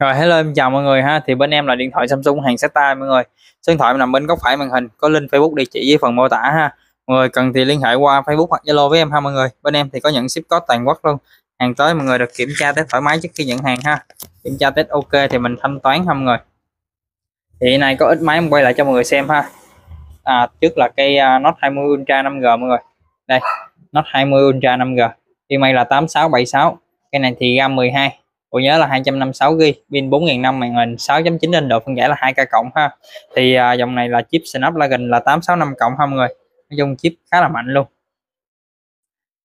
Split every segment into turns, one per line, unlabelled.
Rồi hello em chào mọi người ha. Thì bên em là điện thoại Samsung hàng SATA mọi người. Số điện thoại nằm bên góc phải màn hình có link Facebook địa chỉ dưới phần mô tả ha. Mọi người cần thì liên hệ qua Facebook hoặc Zalo với em ha mọi người. Bên em thì có nhận ship code toàn quốc luôn. Hàng tới mọi người được kiểm tra test thoải mái trước khi nhận hàng ha. Kiểm tra test ok thì mình thanh toán ha mọi người. Thì này có ít máy em quay lại cho mọi người xem ha. À, trước là cây uh, à, Note 20 Ultra 5G mọi người. Đây Note 20 Ultra 5G email là 8676 cái này thì RAM 12 bộ nhớ là 256 GB pin 4005 màn hình 6.9 inch độ phân giải là 2K cộng ha. Thì à, dòng này là chip Snapdragon là 865 cộng ha mọi người. Nói chung chip khá là mạnh luôn.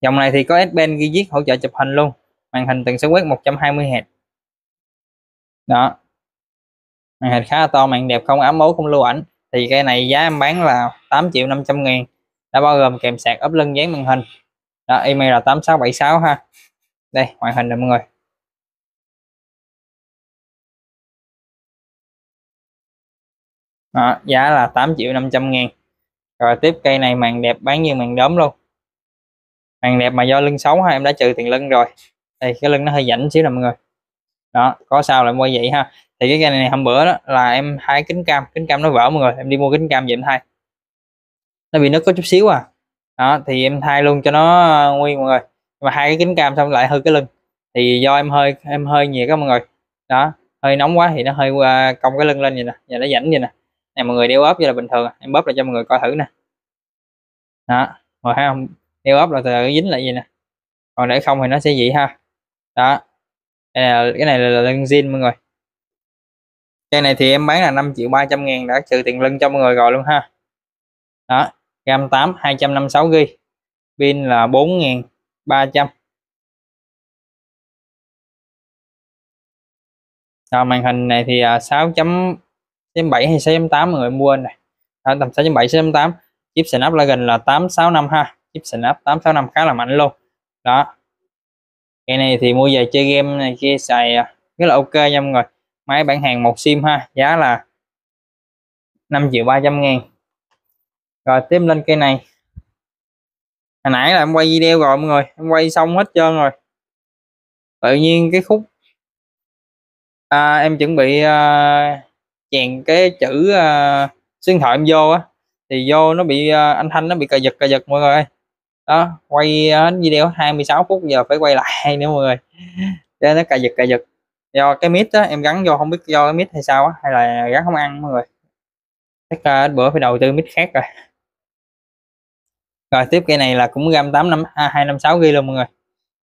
Dòng này thì có S Pen ghi viết hỗ trợ chụp hình luôn. Màn hình tần số quét 120 Hz đó. Màn hình khá là to màn đẹp không ám mố không lưu ảnh. Thì cái này giá em bán là 8 triệu 500 ngàn đã bao gồm kèm sạc ốp lưng dán màn hình. Đó email là 8676 ha. Đây ngoại hình này mọi người. Đó, giá là 8 triệu 500 ngàn. Rồi tiếp cây này màn đẹp bán như màn đốm luôn. Màn đẹp mà do lưng xấu ha em đã trừ tiền lưng rồi. Đây cái lưng nó hơi rảnh xíu nè mọi người. Đó có sao lại quay vậy ha? Thì cái cây này hôm bữa đó là em hai kính cam kính cam nó vỡ mọi người em đi mua kính cam vậy em thay. Nó bị nứt có chút xíu à. Đó thì em thay luôn cho nó nguyên mọi người. Mà hai cái kính cam xong lại hư cái lưng. Thì do em hơi em hơi nhiều các mọi người. Đó hơi nóng quá thì nó hơi à, cong cái lưng lên vậy nè và nó rảnh vậy nè này mọi người đeo ốp như là bình thường à. em bóp lại cho mọi người coi thử nè. Đó rồi thấy không? Đeo ốp là từ dính lại gì nè. Còn để không thì nó sẽ vậy ha. Đó. Cái này là, cái này là, là lưng zin mọi người. Cái này thì em bán là 5 triệu 300 ngàn đã trừ tiền lưng cho mọi người rồi luôn ha. Đó gam 8 256 GB pin là 4300 rồi màn hình này thì à, 6 chấm 6.7 hay 6.8 mọi người mua này. À, tầm 6.7 6.8 chip Snapdragon là 865 ha. Chip Snap 865 khá là mạnh luôn. Đó. Cái này thì mua về chơi game này kia xài à, rất là ok nha mọi người. Máy bản hàng một sim ha giá là 5 triệu 300 ngàn. Rồi tiếp lên cây này. Hồi nãy là em quay video rồi mọi người em quay xong hết trơn rồi. Tự nhiên cái khúc à, em chuẩn bị à, chèn cái chữ uh, số điện thoại em vô á thì vô nó bị uh, anh thanh nó bị cà giật cà giật mọi người. Đó quay uh, video 26 phút giờ phải quay lại nữa mọi người. Cho nó cà giật cà giật. Do cái mít á em gắn vô không biết do cái mít hay sao á hay là gắn không ăn mọi người. Chắc uh, bữa phải đầu tư mít khác rồi. Rồi tiếp cây này là cũng gam tám năm à, 256 ghi luôn mọi người.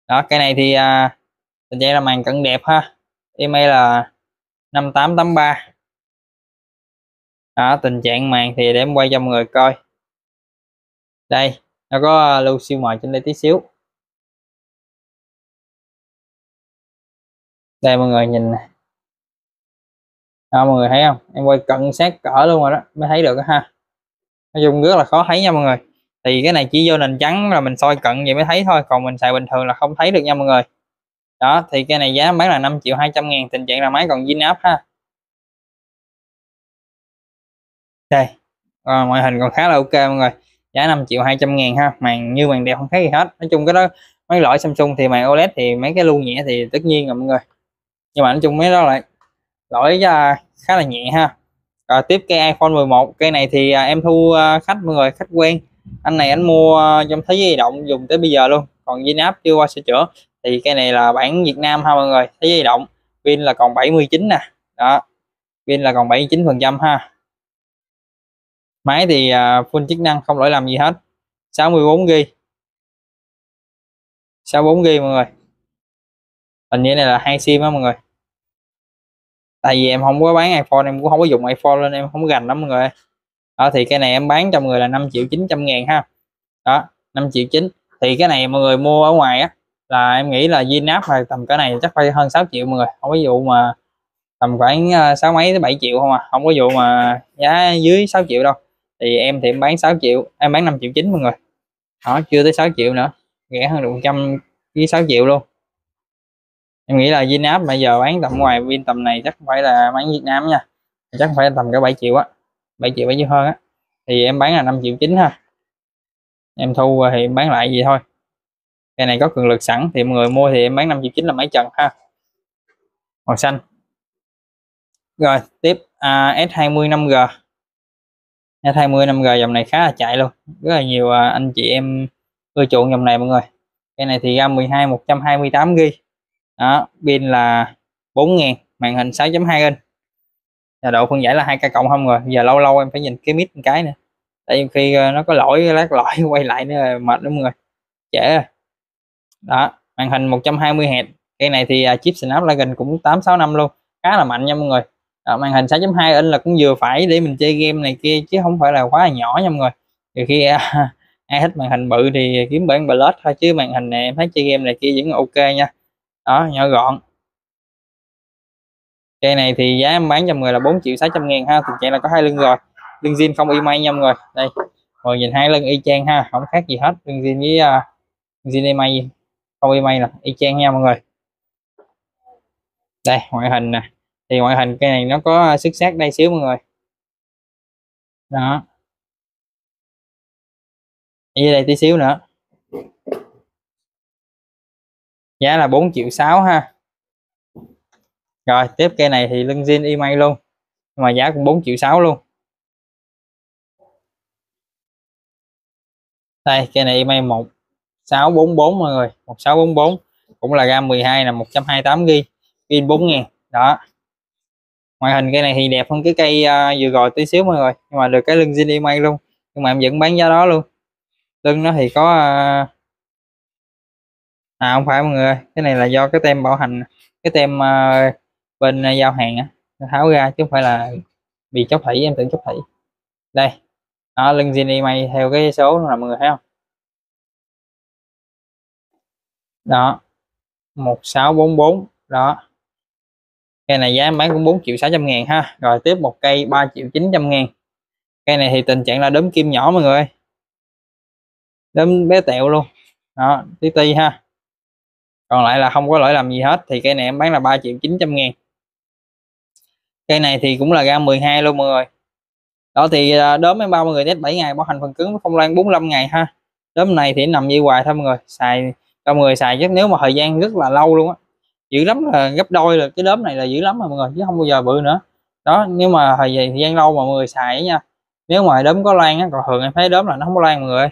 Đó cái này thì à, uh, tình trạng là màn cận đẹp ha. Email là 5883 đó, tình trạng màn thì để em quay cho mọi người coi. Đây nó có lưu siêu mờ trên đây tí xíu. Đây mọi người nhìn nè. Đó, mọi người thấy không? Em quay cận sát cỡ luôn rồi đó mới thấy được đó, ha. Nói chung rất là khó thấy nha mọi người. Thì cái này chỉ vô nền trắng là mình soi cận vậy mới thấy thôi còn mình xài bình thường là không thấy được nha mọi người. Đó thì cái này giá bán là 5 triệu 200 ngàn tình trạng là máy còn zin áp ha. Đây. À, ngoại hình còn khá là ok mọi người. Giá 5 triệu 200 ngàn ha. Màn như màn đẹp không khác gì hết. Nói chung cái đó mấy loại Samsung thì màn OLED thì mấy cái lưu nhẹ thì tất nhiên rồi mọi người. Nhưng mà nói chung mấy đó lại lỗi à, khá là nhẹ ha. Rồi tiếp cây iPhone 11 cây này thì à, em thu à, khách mọi người khách quen. Anh này anh mua trong thế giới di động dùng tới bây giờ luôn. Còn Vinap chưa qua sửa chữa. Thì cây này là bản Việt Nam ha mọi người. Thế giới di động. Pin là còn 79 nè. Đó. Pin là còn 79 phần trăm ha máy thì à, full chức năng không lỗi làm gì hết. 64 GB 64 GB mọi người. Hình như này là hai sim á mọi người. Tại vì em không có bán iPhone em cũng không có dùng iPhone lên em không gành lắm mọi người. Đó thì cái này em bán cho mọi người là 5 triệu 900 ngàn ha. Đó 5 triệu 9 thì cái này mọi người mua ở ngoài á là em nghĩ là Vinap là tầm cái này chắc phải hơn 6 triệu mọi người. Không có vụ mà tầm khoảng à, sáu mấy tới 7 triệu không à. Không có vụ mà giá dưới 6 triệu đâu thì em thì em bán 6 triệu em bán 5 triệu chín mọi người. Đó chưa tới 6 triệu nữa. Rẻ hơn được 100 với 6 triệu luôn. Em nghĩ là Vinap bây giờ bán tầm ngoài Vin tầm này chắc phải là bán Việt Nam nha. Chắc phải tầm cả 7 triệu á. 7 triệu bao nhiêu hơn á. Thì em bán là 5 triệu chín ha em thu thì em bán lại gì thôi. Cái này có cường lực sẵn thì mọi người mua thì em bán 5 triệu chín là mấy trần ha. Màu xanh. Rồi tiếp. À, S20 5G 20 5G dòng này khá là chạy luôn. Rất là nhiều à, anh chị em ưa chuộng dòng này, mọi người. Cái này thì RAM 12 128 GB đó, pin là 4000 màn hình 6.2 inch. Và độ phân giải là 2K cộng không rồi. Giờ lâu lâu em phải nhìn cái mic một cái nữa. Tại vì khi à, nó có lỗi, lát lỗi quay lại nữa mệt đúng người. Trễ đó, màn hình 120 Hz cái này thì à, chip Snapdragon cũng 865 luôn. Khá là mạnh nha, mọi người đó, màn hình 6.2 inch là cũng vừa phải để mình chơi game này kia chứ không phải là quá là nhỏ nha mọi người. Thì khi à, ai thích màn hình bự thì kiếm bản Plus thôi chứ màn hình này em thấy chơi game này kia vẫn ok nha. Đó nhỏ gọn. Cây này thì giá em bán cho mọi người là 4 triệu 600 ngàn ha thực trạng là có hai lưng rồi. Lưng zin không y may nha mọi người. Đây mọi nhìn hai lưng y chang ha không khác gì hết lưng zin với à, uh, zin y may. Không y may là y chang nha mọi người. Đây ngoại hình nè thì ngoại hình cây này nó có à, xuất sắc đây xíu mọi người. Đó. Như đây tí xíu nữa. Giá là 4 triệu 6 ha. Rồi, tiếp cây này thì lưng zin email may luôn, mà giá cũng 4 triệu 6 luôn. Đây, cây này email 1644 mọi người 1644 cũng là RAM 12 là 128 GB pin 4000 đó ngoại hình cây này thì đẹp hơn cái cây uh, vừa rồi tí xíu mọi người nhưng mà được cái lưng zin may luôn nhưng mà em vẫn bán giá đó luôn. Lưng nó thì có uh... à không phải mọi người cái này là do cái tem bảo hành cái tem uh, bên uh, giao hàng á tháo ra chứ không phải là bị chóc thủy em tưởng chóc thủy. Đây đó lưng zin may theo cái số là mọi người thấy không? Đó 1644 đó cây này giá em bán cũng 4 triệu 600 ngàn ha. Rồi tiếp một cây 3 triệu 900 ngàn. Cây này thì tình trạng là đốm kim nhỏ mọi người đốm bé tẹo luôn. Đó, tí ti ha. Còn lại là không có lỗi làm gì hết, thì cây này em bán là 3 triệu 900 ngàn. Cây này thì cũng là ra 12 luôn mọi người. Đó thì à, đốm em bao mọi người test 7 ngày, bảo hành phần cứng không lan 45 ngày ha. Đốm này thì nằm như hoài thôi mọi người, xài cho mọi người xài chắc nếu mà thời gian rất là lâu luôn á dữ lắm là gấp đôi là cái đốm này là dữ lắm mà mọi người, chứ không bao giờ bự nữa. Đó nếu mà thời gian lâu mà mọi người xài nha, nếu mà đốm có lan á, còn thường em thấy đốm là nó không có lan mọi người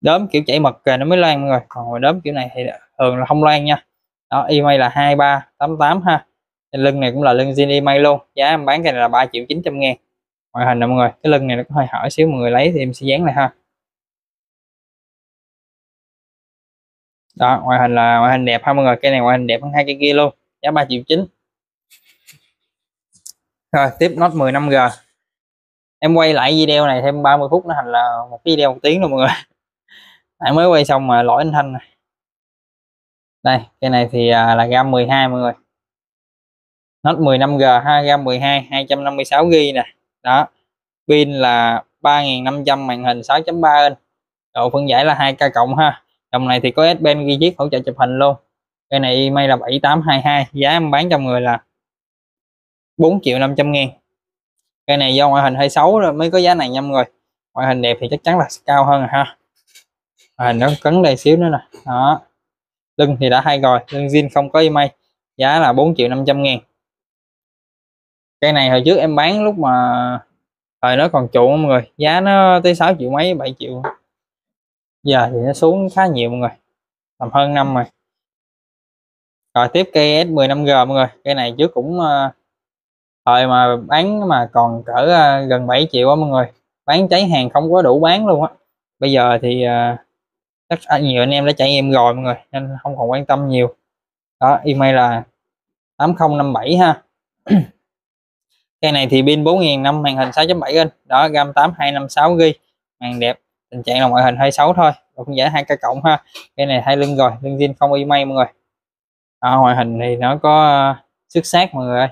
đốm kiểu chảy mật kìa nó mới lan mọi người, còn đốm kiểu này thì thường là không lan nha. Đó, email là 2388 ha lưng này cũng là lưng zin email luôn, giá em bán cái này là 3 triệu 900 ngàn. Ngoại hình nè mọi người, cái lưng này nó có hơi hỏi xíu, mọi người lấy thì em sẽ dán lại ha. Đó, ngoại hình là ngoại hình đẹp ha mọi người. Cây này ngoại hình đẹp hơn hai cây kia luôn. Giá 3 triệu chín. Rồi, tiếp Note 10 5G em quay lại video này thêm 30 phút, nó thành là một video một tiếng rồi mọi người. Tại mới quay xong mà lỗi anh thanh này đây cây này thì à, là gam 12 mọi người. Note 10 5G ha, gam 12 256 g nè. Đó, pin là 3500 màn hình 6.3 inch. Độ phân giải là 2k cộng ha dòng này thì có S Pen ghi chip hỗ trợ chụp hình luôn. Cái này email là 7822 giá em bán cho người là 4 triệu 500 ngàn. Cái này do ngoại hình hơi xấu rồi, mới có giá này nha mọi người ngoại hình đẹp thì chắc chắn là cao hơn rồi ha. Ngoại hình nó cấn đây xíu nữa nè. Đó. Lưng thì đã hay rồi lưng zin không có email giá là 4 triệu 500 ngàn. Cây này hồi trước em bán lúc mà thời nó còn chuộng mọi người, giá nó tới 6 triệu mấy 7 triệu giờ thì nó xuống khá nhiều mọi người tầm hơn năm rồi. Rồi tiếp cây S10 5G mọi người cây này trước cũng uh, thời mà bán mà còn cỡ uh, gần 7 triệu á mọi người. Bán cháy hàng không có đủ bán luôn á. Bây giờ thì uh, chắc nhiều anh em đã chạy em rồi mọi người nên không còn quan tâm nhiều. Đó email là 8057 ha. Cây này thì pin 4000 năm màn hình 6.7 inch đó gam 8256 ghi màn đẹp tình trạng là ngoại hình hơi xấu thôi cũng giả hai k cộng ha. Cái này hai lưng rồi lưng zin không y may mọi người. À, ngoại hình thì nó có à, xuất sắc mọi người ơi.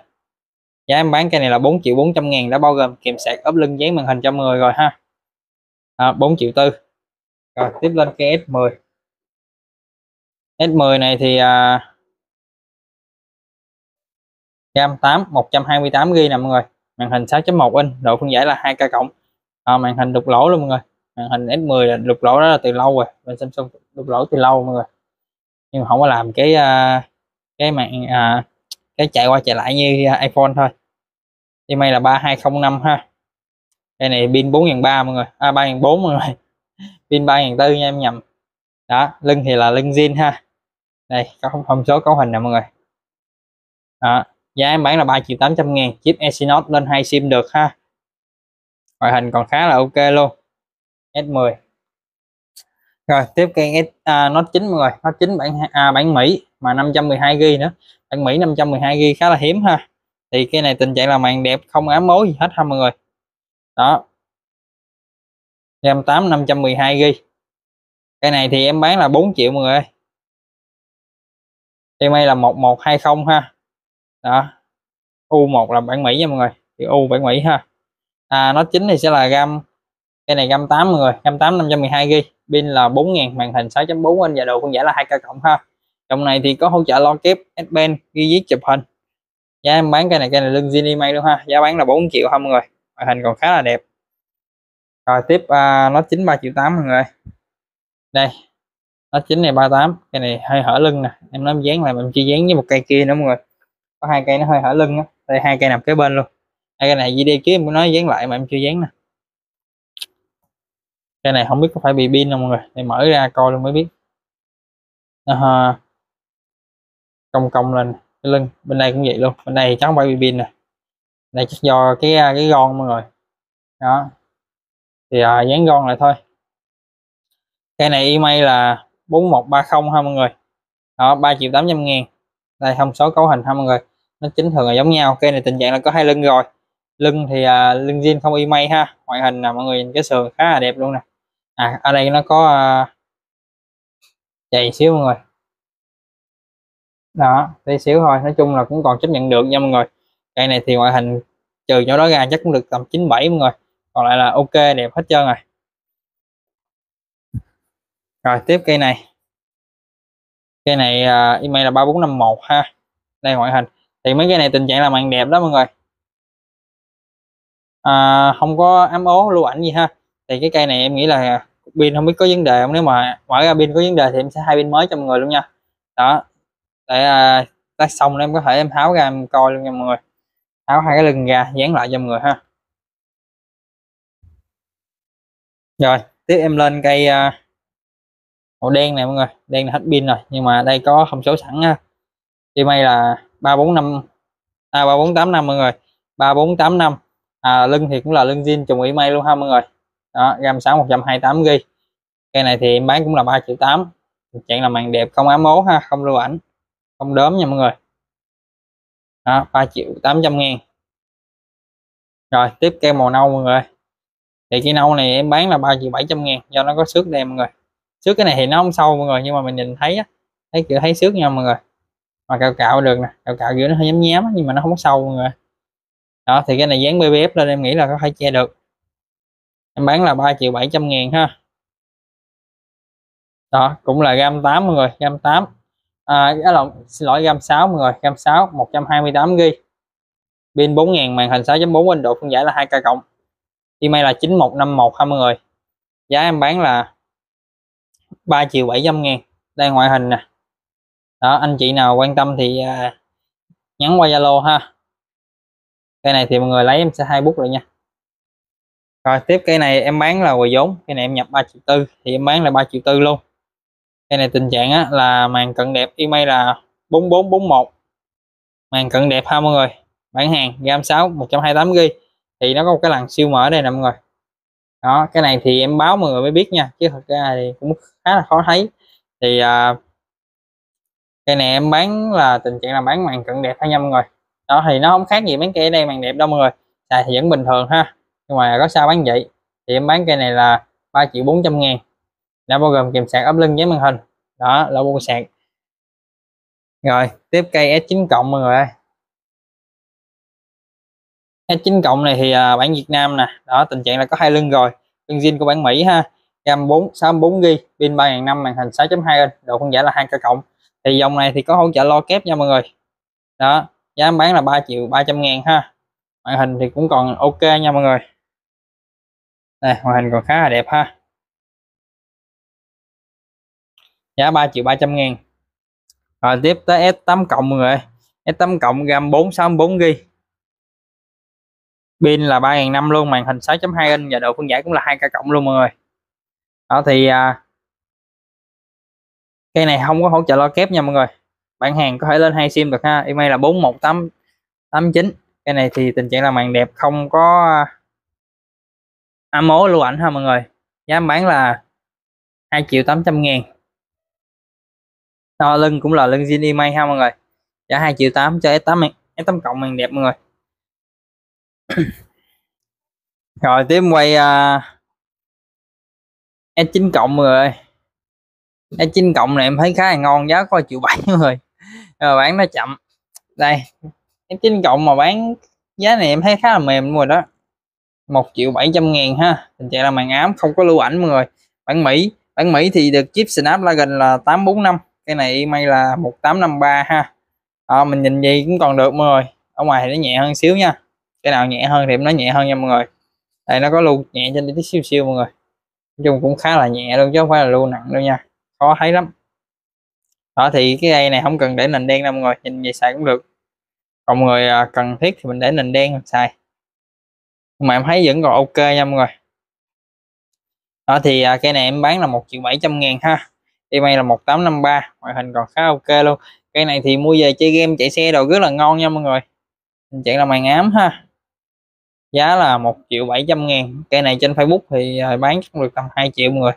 Giá em bán cây này là 4 triệu 400 ngàn đã bao gồm kèm sạc ốp lưng dán màn hình cho mọi người rồi ha. À, 4 triệu tư. Rồi tiếp lên cây S10 S10 này thì à, RAM 8 128 GB nè mọi người. Màn hình 6.1 inch độ phân giải là 2k cộng à, màn hình đục lỗ luôn mọi người màn hình S10 là đục lỗ đó là từ lâu rồi. Bên Samsung đục lỗ từ lâu mọi người. Nhưng mà không có làm cái uh, cái mạng uh, cái chạy qua chạy lại như à, iPhone thôi. Thì may là 3205 ha. Cái này pin 4.3 mọi người. À 3004 mọi người. Pin 3004 nha em nhầm. Đó lưng thì là lưng zin ha. Đây có thông số cấu hình nè mọi người. Đó giá em bán là 3 triệu 800 ngàn. Chip Exynos lên 2 sim được ha. Ngoại hình còn khá là ok luôn. S10. Rồi tiếp cái S à, Note 9 mọi người. Note 9 bản à, bản Mỹ mà 512 GB nữa. Bản Mỹ 512 GB khá là hiếm ha. Thì cái này tình trạng là màn đẹp không ám mối gì hết ha mọi người. Đó. RAM 8 512 GB cái này thì em bán là 4 triệu mọi người ơi. Email là 1120 ha. Đó. U1 là bản Mỹ nha mọi người. Thì U bản Mỹ ha. À nó chính thì sẽ là RAM cái này gam 8 người RAM 8 512 g pin là 4000 màn hình 6.4 inch và độ phân giải là 2K cộng ha. Trong này thì có hỗ trợ lo kép S Pen ghi viết chụp hình. Giá em bán cái này cái này lưng zin may luôn ha. Giá bán là 4 triệu ha mọi người. Màn hình còn khá là đẹp. Rồi tiếp à, nó 93 triệu 8 mọi người. Đây nó chính này 38 cái này hơi hở lưng nè. Em nói dán lại mình chưa dán với một cây kia nữa mọi người. Có hai cây nó hơi hở lưng á. Đây hai cây nằm kế bên luôn. Hai cây này video chứ em muốn nói dán lại mà em chưa dán nè cây này không biết có phải bị pin không mọi người? Để mở ra coi luôn mới biết. Uh, cong cong lên cái lưng. Bên đây cũng vậy luôn. Bên đây chắc không phải bị pin nè. Này chắc do cái à, cái gon mọi người. Đó. Thì à, dán gon lại thôi. Cây này email là 4130 ha mọi người. Đó 3 triệu 800 ngàn. Đây thông số cấu hình ha mọi người. Nó chính thường là giống nhau. Cây này tình trạng là có hai lưng rồi lưng thì à, lưng zin không email ha. Ngoại hình là mọi người nhìn cái sườn khá là đẹp luôn nè. À ở đây nó có à, dày xíu mọi người. Đó tí xíu thôi. Nói chung là cũng còn chấp nhận được nha mọi người. Cây này thì ngoại hình trừ chỗ đó ra chắc cũng được tầm 97 mọi người. Còn lại là ok đẹp hết trơn rồi. Rồi tiếp cây này. Cây này à, uh, email là 3451 ha. Đây ngoại hình. Thì mấy cái này tình trạng là màn đẹp đó mọi người à, không có ám ố lưu ảnh gì ha. Thì cái cây này em nghĩ là pin không biết có vấn đề không? Nếu mà mở ra pin có vấn đề thì em sẽ hai pin mới cho mọi người luôn nha. Đó. Để à, tắt xong em có thể em tháo ra em coi luôn nha mọi người. Tháo hai cái lưng ra dán lại cho mọi người ha. Rồi tiếp em lên cây à, màu đen này mọi người. Đen là hết pin rồi nhưng mà đây có thông số sẵn ha. May là ba bốn năm à ba bốn tám năm mọi người. Ba bốn tám năm à lưng thì cũng là lưng zin trùng email luôn ha mọi người. Đó gam sáu một trăm hai tám g cây này thì em bán cũng là 3 triệu tám. Trạng là màn đẹp, không ám mố ha, không lưu ảnh, không đốm nha mọi người. Đó 3 triệu 800 ngàn. Rồi, tiếp cây màu nâu mọi người. Thì cái nâu này em bán là 3 triệu 700 ngàn, do nó có xước đây mọi người. Xước cái này thì nó không sâu mọi người, nhưng mà mình nhìn thấy á, thấy kiểu thấy xước nha mọi người. Mà cạo cạo được nè, cạo cạo giữa nó hơi nhám nhám nhưng mà nó không có sâu mọi người đó thì cái này dán BBF lên em nghĩ là có thể che được. Em bán là 3 triệu 700 ngàn ha. Đó cũng là gam 8 mọi người gam 8 à, cái lộn xin lỗi gam 6 mọi người gam 6 128 g pin 4000 màn hình 6.4 inch độ phân giải là 2k cộng. Email là 9151 ha mọi người. Giá em bán là 3 triệu 700 ngàn đây ngoại hình nè. Đó anh chị nào quan tâm thì uh, nhắn qua Zalo ha cây này thì mọi người lấy em sẽ hai bút rồi nha. Rồi tiếp cây này em bán là hồi vốn. Cây này em nhập 3 triệu tư thì em bán là 3 triệu tư luôn. Cây này tình trạng á, là màn cận đẹp. Email là 4441 màn cận đẹp ha mọi người. Bản hàng gam 6 128 g thì nó có một cái lằn siêu mở đây nè mọi người. Đó cái này thì em báo mọi người mới biết nha. Chứ thật ra thì cũng khá là khó thấy. Thì à, uh, cây này em bán là tình trạng là bán màn cận đẹp thôi nha mọi người đó thì nó không khác gì mấy cây đây màn đẹp đâu mọi người. Xài thì vẫn bình thường ha. Nhưng mà có sao bán vậy? Thì em bán cây này là 3 triệu 400 ngàn. Đã bao gồm kèm sạc ốp lưng với màn hình. Đó là bộ sạc. Rồi tiếp cây S9 cộng mọi người ơi. S9 cộng này thì à, bản Việt Nam nè. Đó tình trạng là có hai lưng rồi. Lưng zin của bản Mỹ ha. RAM 4 64 GB pin 3005 màn hình 6.2 inch. Độ phân giải là 2K cộng. Thì dòng này thì có hỗ trợ lo kép nha mọi người. Đó giá bán là 3 triệu 300 ngàn ha. Màn hình thì cũng còn ok nha mọi người. Đây màn hình còn khá là đẹp ha. Giá 3 triệu 300 ngàn. Rồi tiếp tới S8 cộng mọi người S8 cộng gam 464 g pin là 3005 luôn màn hình 6.2 inch và độ phân giải cũng là 2k cộng luôn mọi người. Đó thì à, cây này không có hỗ trợ lo kép nha mọi người bản hàng có thể lên hai sim được ha. Email là 41889 cái này thì tình trạng là màn đẹp không có à, âm mố lưu ảnh ha mọi người. Giá bán là 2 triệu 800 ngàn. Đo lưng cũng là lưng zin email ha mọi người. Giá 2 triệu 8 cho S8 S8 cộng màn đẹp mọi người. Rồi tiếp quay à, uh, S9 cộng mọi người S9 cộng này em thấy khá là ngon giá coi triệu bảy người rồi bán nó chậm. Đây em chín cộng mà bán giá này em thấy khá là mềm rồi đó. Một triệu bảy trăm ngàn ha. Tình trạng là màn ám không có lưu ảnh mọi người. Bản Mỹ bản Mỹ thì được chip Snapdragon là 845 cái này may là 1853 ha. À, mình nhìn gì cũng còn được mọi người. Ở ngoài thì nó nhẹ hơn xíu nha. Cái nào nhẹ hơn thì em nói nhẹ hơn nha mọi người. Đây nó có lưu nhẹ trên tí xíu xíu mọi người. Nói chung cũng khá là nhẹ luôn chứ không phải là lưu nặng đâu nha. Khó thấy lắm đó thì cái cây này không cần để nền đen đâu mọi người, nhìn vậy xài cũng được. Còn mọi người à, cần thiết thì mình để nền đen xài. Nhưng mà em thấy vẫn còn ok nha mọi người. Đó thì à, cây này em bán là một triệu bảy trăm ngàn ha. Email là 1853 ngoại hình còn khá ok luôn. Cây này thì mua về chơi game, chạy xe đồ rất là ngon nha mọi người. Tình trạng là màn ám ha. Giá là một triệu bảy trăm ngàn. Cây này trên Facebook thì à, bán chắc được tầm 2 triệu mọi người.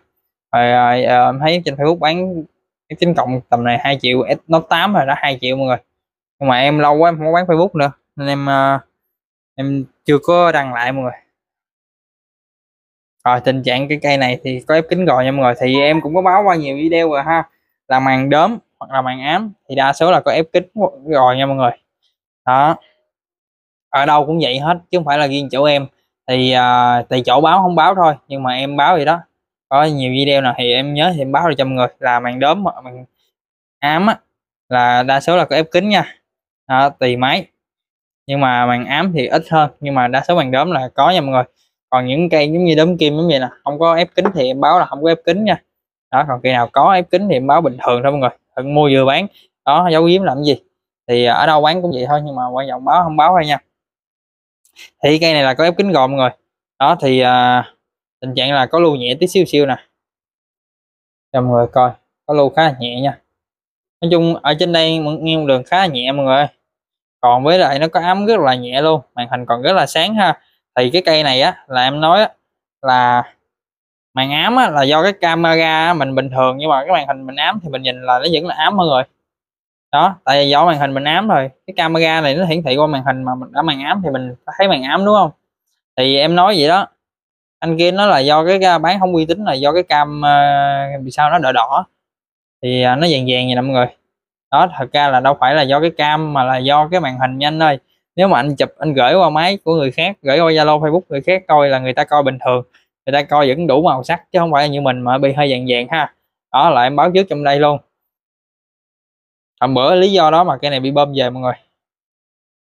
Rồi rồi em thấy trên Facebook bán cái chính cộng tầm này 2 triệu nó 8 rồi đó 2 triệu mọi người. Nhưng mà em lâu quá em không có bán Facebook nữa. Nên em uh, em chưa có đăng lại mọi người. Rồi tình trạng cái cây này thì có ép kính rồi nha mọi người. Thì em cũng có báo qua nhiều video rồi ha. Là màn đốm hoặc là màn ám thì đa số là có ép kính rồi nha mọi người. Đó. Ở đâu cũng vậy hết chứ không phải là riêng chỗ em. Thì ờ, uh, tại chỗ báo không báo thôi. Nhưng mà em báo vậy đó có nhiều video nào thì em nhớ thì em báo cho mọi người. Là màn đốm màn ám á là đa số là có ép kính nha. Đó, tùy máy. Nhưng mà màn ám thì ít hơn nhưng mà đa số màn đốm là có nha mọi người. Còn những cây giống như đốm kim giống vậy nè không có ép kính thì em báo là không có ép kính nha. Đó còn cây nào có ép kính thì em báo bình thường thôi mọi người. Thận mua vừa bán. Đó giấu giếm làm gì? Thì ở đâu bán cũng vậy thôi nhưng mà quan trọng báo không báo thôi nha. Thì cây này là có ép kính gồm mọi người. Đó thì uh, tình trạng là có lưu nhẹ tí xíu siêu nè. Cho mọi người coi có lưu khá nhẹ nha. Nói chung ở trên đây nghiêng đường khá nhẹ mọi người còn với lại nó có ấm rất là nhẹ luôn màn hình còn rất là sáng ha. Thì cái cây này á là em nói á, là màn ám á, là do cái camera mình bình thường nhưng mà cái màn hình mình ám thì mình nhìn là nó vẫn là ám mọi người. Đó tại vì do màn hình mình ám rồi cái camera này nó hiển thị qua màn hình mà mình đã màn ám thì mình thấy màn ám đúng không? Thì em nói vậy đó anh kia nó là do cái bán không uy tín là do cái cam uh, sao nó đỏ đỏ. Thì uh, nó vàng vàng vậy nè mọi người. Đó thật ra là đâu phải là do cái cam mà là do cái màn hình nhanh thôi nếu mà anh chụp anh gửi qua máy của người khác gửi qua zalo facebook người khác coi là người ta coi bình thường. Người ta coi vẫn đủ màu sắc chứ không phải như mình mà bị hơi vàng vàng ha. Đó là em báo trước trong đây luôn. Hôm bữa lý do đó mà cái này bị bơm về mọi người.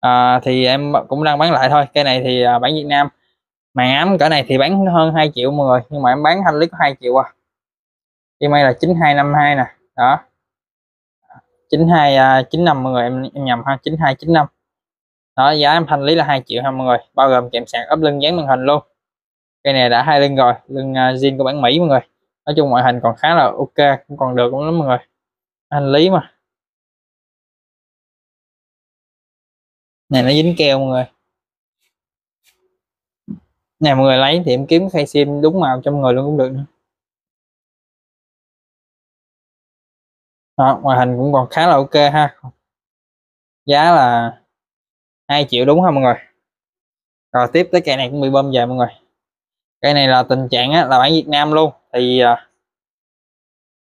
À, thì em cũng đang bán lại thôi. Cái này thì à, bản Việt Nam màn ám cỡ này thì bán hơn 2 triệu mọi người nhưng mà em bán thanh lý có 2 triệu à. Email là 9252 nè đó. 92 95 à, mọi người em, em nhầm ha 9295 đó giá em thanh lý là 2 triệu ha mọi người bao gồm kèm sạc ốp lưng dán màn hình luôn. Cái này đã hai lưng rồi lưng à, uh, zin của bản Mỹ mọi người. Nói chung ngoại hình còn khá là ok cũng còn được lắm mọi người. Thanh lý mà. Này nó dính keo mọi người này mọi người lấy thì em kiếm khay sim đúng màu trong người luôn cũng được nữa. Đó, ngoại hình cũng còn khá là ok ha. Giá là 2 triệu đúng không mọi người? Rồi tiếp tới cây này cũng bị bơm về mọi người. Cây này là tình trạng á, là bản Việt Nam luôn. Thì à,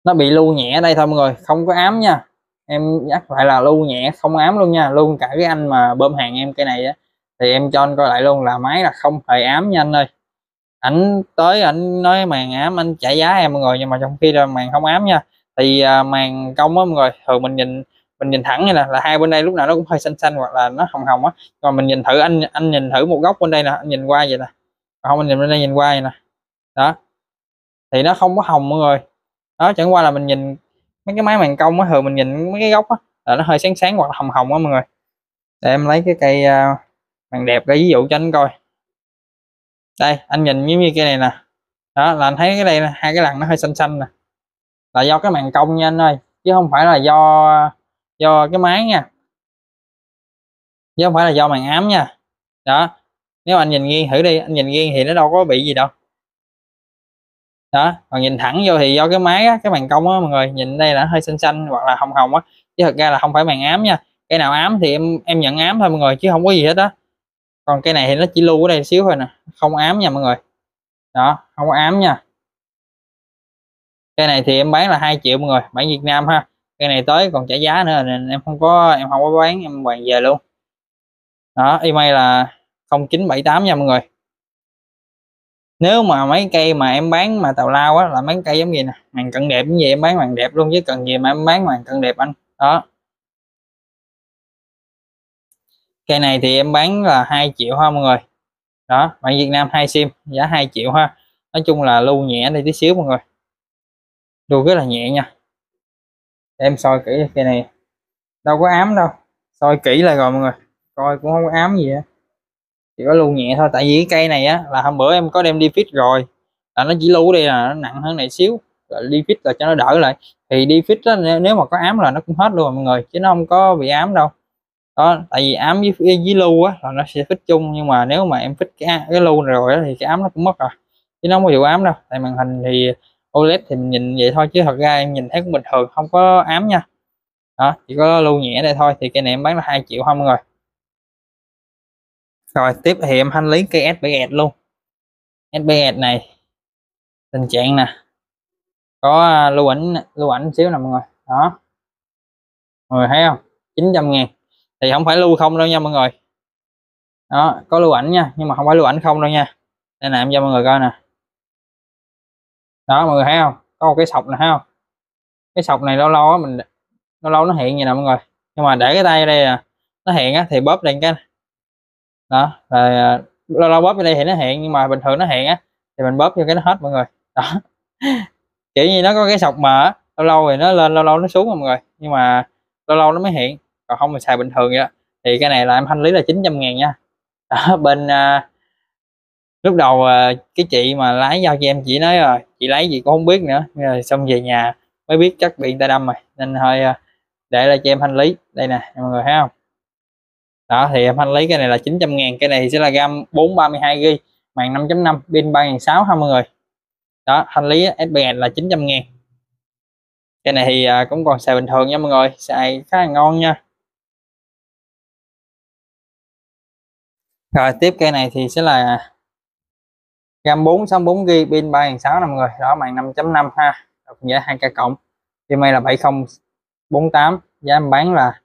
nó bị lưu nhẹ đây thôi mọi người không có ám nha. Em nhắc lại là lưu nhẹ không ám luôn nha. Luôn cả cái anh mà bơm hàng em cây này á thì em cho anh coi lại luôn là máy là không hề ám nha anh ơi. Ảnh tới ảnh nói màn ám anh trả giá em mọi người nhưng mà trong khi là màn không ám nha. Thì à, màn công á mọi người thường mình nhìn mình nhìn thẳng như là là hai bên đây lúc nào nó cũng hơi xanh xanh hoặc là nó hồng hồng á. Còn mình nhìn thử anh anh nhìn thử một góc bên đây nè anh nhìn qua vậy nè. Không anh nhìn bên đây nhìn qua vậy nè. Đó. Thì nó không có hồng mọi người. Đó chẳng qua là mình nhìn mấy cái máy màn công á thường mình nhìn mấy cái góc á là nó hơi sáng sáng hoặc là hồng hồng á mọi người. Để em lấy cái cây uh, màn đẹp cái ví dụ cho anh coi. Đây anh nhìn giống như cái này nè. Đó là anh thấy cái đây hai cái lằn nó hơi xanh xanh nè. Là do cái màn công nha anh ơi chứ không phải là do do cái máy nha. Chứ không phải là do màn ám nha. Đó nếu anh nhìn nghiêng thử đi anh nhìn nghiêng thì nó đâu có bị gì đâu. Đó còn nhìn thẳng vô thì do cái máy á, cái màn công á mọi người nhìn đây là hơi xanh xanh hoặc là hồng hồng á. Chứ thật ra là không phải màn ám nha. Cái nào ám thì em em nhận ám thôi mọi người chứ không có gì hết á còn cái này thì nó chỉ lưu ở đây xíu thôi nè, không ám nha mọi người. Đó, không ám nha. Cái này thì em bán là 2 triệu mọi người, bán Việt Nam ha. Cái này tới còn trả giá nữa nên em không có, em không có bán, em hoàn về luôn. Đó, email là 0978 nha mọi người. Nếu mà mấy cây mà em bán mà tào lao á, là mấy cây giống gì nè màng cận đẹp như vậy, em bán màng đẹp luôn, chứ cần gì mà em bán màng cận đẹp anh. Đó. Cây này thì em bán là 2 triệu ha mọi người. Đó bạn Việt Nam hai sim giá 2 triệu ha. Nói chung là lưu nhẹ đây tí xíu mọi người. Lưu rất là nhẹ nha. Em soi kỹ cây này. Đâu có ám đâu. Soi kỹ lại rồi mọi người. Coi cũng không có ám gì á. Chỉ có lưu nhẹ thôi. Tại vì cái cây này á là hôm bữa em có đem đi fit rồi. Là nó chỉ lưu đây là nó nặng hơn này xíu. Rồi đi fit là cho nó đỡ lại. Thì đi fit á, nếu mà có ám là nó cũng hết luôn mọi người. Chứ nó không có bị ám đâu đó tại vì ám với với lưu á là nó sẽ fit chung nhưng mà nếu mà em fit cái cái lưu rồi á, thì cái ám nó cũng mất rồi. Chứ nó không có hiệu ám đâu tại màn hình thì OLED thì mình nhìn vậy thôi chứ thật ra em nhìn thấy cũng bình thường không có ám nha. Đó chỉ có lưu nhẹ đây thôi thì cái này em bán là hai triệu không mọi người rồi tiếp thì em thanh lý cây SBS luôn. SBS này tình trạng nè có à, lưu ảnh lưu ảnh xíu nè mọi người. Đó. Mọi người thấy không? 900 ngàn thì không phải lưu không đâu nha mọi người. Đó có lưu ảnh nha nhưng mà không phải lưu ảnh không đâu nha. Đây nè em cho mọi người coi nè. Đó mọi người thấy không? Có một cái sọc này thấy không? Cái sọc này lâu lâu á mình lâu lâu nó hiện như nè mọi người. Nhưng mà để cái tay đây à nó hiện á thì bóp lên cái đó rồi à, lâu lâu bóp ở đây thì nó hiện nhưng mà bình thường nó hiện á thì mình bóp cho cái nó hết mọi người. Đó. Kiểu như nó có cái sọc mờ lâu lâu thì nó lên lâu lâu nó xuống mọi người. Nhưng mà lâu lâu nó mới hiện còn không mình xài bình thường vậy đó. thì cái này là em thanh lý là 900 ngàn nha. Đó, bên à, lúc đầu à, cái chị mà lái giao cho em chị nói rồi chị lấy gì cũng không biết nữa. Rồi xong về nhà mới biết chắc bị người ta đâm rồi. Nên hơi à, để lại cho em thanh lý. Đây nè mọi người thấy không? Đó thì em thanh lý cái này là 900 ngàn. Cái này sẽ là gam 432 g màn 5.5 pin 3600 ha mọi người. Đó thanh lý SBN là 900 ngàn. Cái này thì à, cũng còn xài bình thường nha mọi người. Xài khá là ngon nha. Rồi, tiếp cây này thì sẽ là gam 464 g pin 3600 nè mọi người. Đó, màn 5.5 ha. Đọc giá 2k cộng. Thì may là 7048 giá em bán là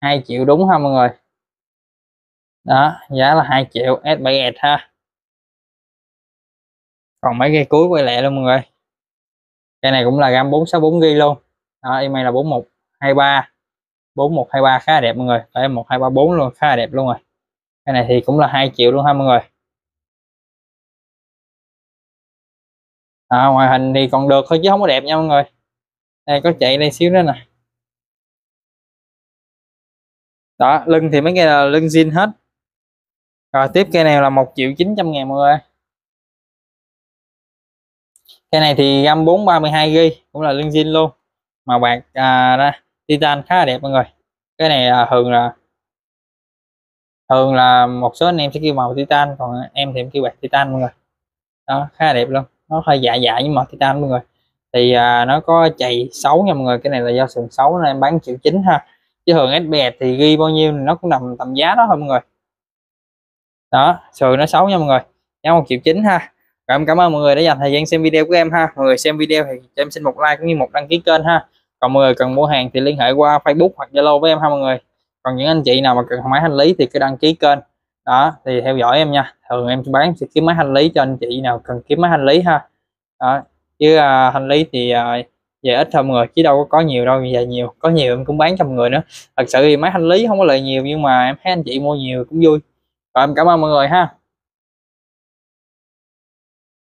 2 triệu đúng ha mọi người? Đó, giá là 2 triệu S7S ha. Còn mấy cây cuối quay lẹ luôn mọi người. Cây này cũng là gam 464 g luôn. Đó email là 4123 4123 khá là đẹp mọi người. Phải 1234 luôn, khá là đẹp luôn rồi cái này thì cũng là hai triệu luôn ha mọi người. À, ngoài hình thì còn được thôi chứ không có đẹp nha mọi người. Đây có chạy đây xíu nữa nè. Đó lưng thì mấy cái là lưng zin hết. Rồi tiếp cây này là một triệu chín trăm ngàn mọi người. Cây này thì gam 432 g cũng là lưng zin luôn. Màu bạc à, đó, titan khá là đẹp mọi người. Cái này à, thường là thường là một số anh em sẽ kêu màu titan còn em thì em kêu bạc titan mọi người. Đó khá là đẹp luôn. Nó hơi dạ dạ với màu titan mọi người. Thì à, nó có chạy xấu nha mọi người cái này là do sườn xấu nên em bán triệu chín ha. Chứ thường sb thì ghi bao nhiêu nó cũng nằm tầm giá đó thôi mọi người. Đó sườn nó xấu nha mọi người. Giá một triệu chín ha. Rồi em cảm ơn mọi người đã dành thời gian xem video của em ha. Mọi người xem video thì cho em xin một like cũng như một đăng ký kênh ha. Còn mọi người cần mua hàng thì liên hệ qua Facebook hoặc Zalo với em ha mọi người còn những anh chị nào mà cần máy hành lý thì cứ đăng ký kênh. Đó thì theo dõi em nha. Thường em bán sẽ kiếm máy hành lý cho anh chị nào cần kiếm máy hành lý ha. Đó. chứ à, hành lý thì à, về ít thôi người chứ đâu có, có nhiều đâu về nhiều có nhiều em cũng bán cho mọi người nữa. Thật sự thì máy hành lý không có lời nhiều nhưng mà em thấy anh chị mua nhiều cũng vui. Rồi em cảm ơn mọi người ha.